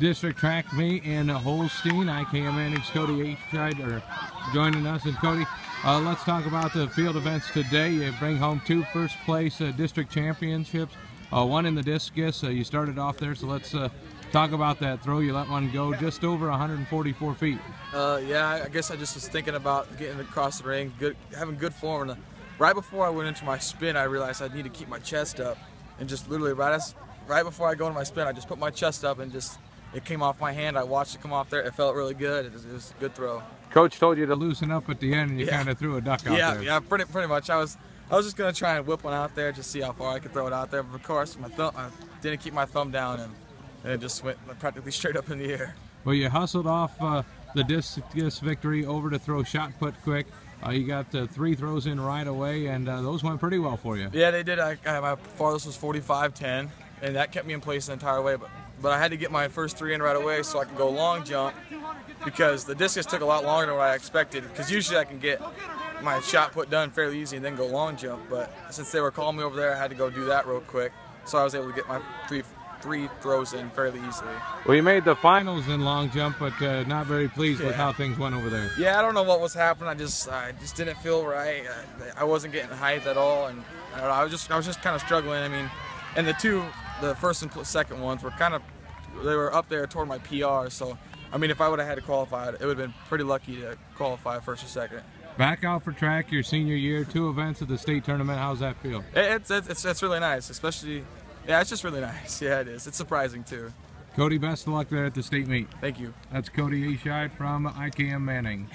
district track meet in Holstein. IKM Manning's Cody H. are joining us. And Cody, uh, let's talk about the field events today. You bring home two first place uh, district championships, uh, one in the discus. Uh, you started off there, so let's uh, talk about that throw. You let one go just over 144 feet. Uh, yeah, I guess I just was thinking about getting across the ring, good, having good form. And right before I went into my spin, I realized I need to keep my chest up, and just literally right as right before I go into my spin, I just put my chest up and just it came off my hand. I watched it come off there. It felt really good. It was, it was a good throw. Coach told you to loosen up at the end, and you yeah. kind of threw a duck out yeah, there. Yeah, pretty pretty much. I was I was just gonna try and whip one out there, just see how far I could throw it out there. But of course, my thumb I didn't keep my thumb down, and, and it just went practically straight up in the air. Well, you hustled off uh, the discus victory over to throw shot put quick. Uh, you got uh, three throws in right away, and uh, those went pretty well for you. Yeah, they did. I, I, my farthest was 45-10, and that kept me in place the entire way. But but I had to get my first three in right away so I could go long jump because the discus took a lot longer than what I expected. Because usually I can get my shot put done fairly easy and then go long jump. But since they were calling me over there, I had to go do that real quick. So I was able to get my three three throws in fairly easily. Well, you made the finals in long jump, but uh, not very pleased yeah. with how things went over there. Yeah, I don't know what was happening. I just I just didn't feel right. I, I wasn't getting height at all, and I, know, I was just I was just kind of struggling. I mean, and the two the first and second ones were kind of they were up there toward my PR. So, I mean, if I would have had to qualify, it would have been pretty lucky to qualify first or second. Back out for track your senior year, two events at the state tournament. How's that feel? It's it's it's, it's really nice, especially yeah, it's just really nice. Yeah, it is. It's surprising too. Cody, best of luck there at the state meet. Thank you. That's Cody Eischeid from IKM Manning.